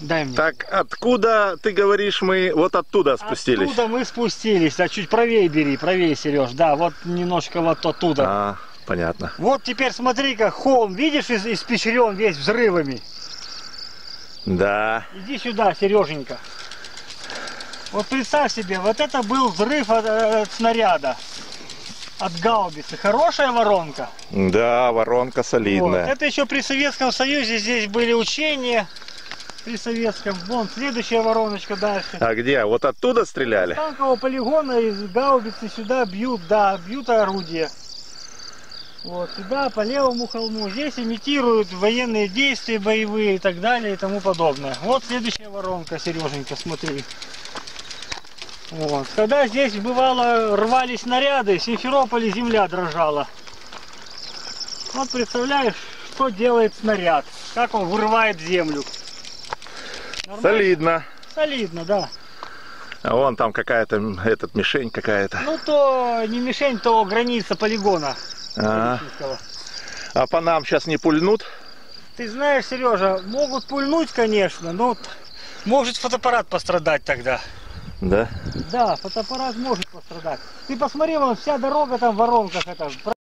дай мне. Так, откуда, ты говоришь, мы вот оттуда спустились? Оттуда мы спустились, а чуть правее бери, правее, Сереж. Да, вот немножко вот оттуда. А, понятно. Вот теперь смотри-ка, холм, видишь, испещрен весь взрывами. Да. Иди сюда, Сереженька. Вот представь себе, вот это был взрыв от, от снаряда. От гаубицы. Хорошая воронка. Да, воронка Вот. солидная. Это еще при Советском Союзе здесь были учения. При советском. Вон, следующая вороночка дальше. А где? Вот оттуда стреляли? танкового полигона из гаубицы сюда бьют, да, бьют орудия. Вот, сюда, по левому холму. Здесь имитируют военные действия боевые и так далее и тому подобное. Вот следующая воронка, Сереженька, смотри. Вот. Когда здесь бывало рвали снаряды, в Симферополе земля дрожала. Вот представляешь, что делает снаряд, как он вырывает землю. Нормально? Солидно. Солидно, да. А вон там какая-то, этот, мишень какая-то. Ну то не мишень, то граница полигона. А, политического. а по нам сейчас не пульнут? Ты знаешь, Сережа, могут пульнуть, конечно, но может фотоаппарат пострадать тогда. Да. Да, фотоаппарат может пострадать. Ты посмотри, вон вся дорога там в воронках это.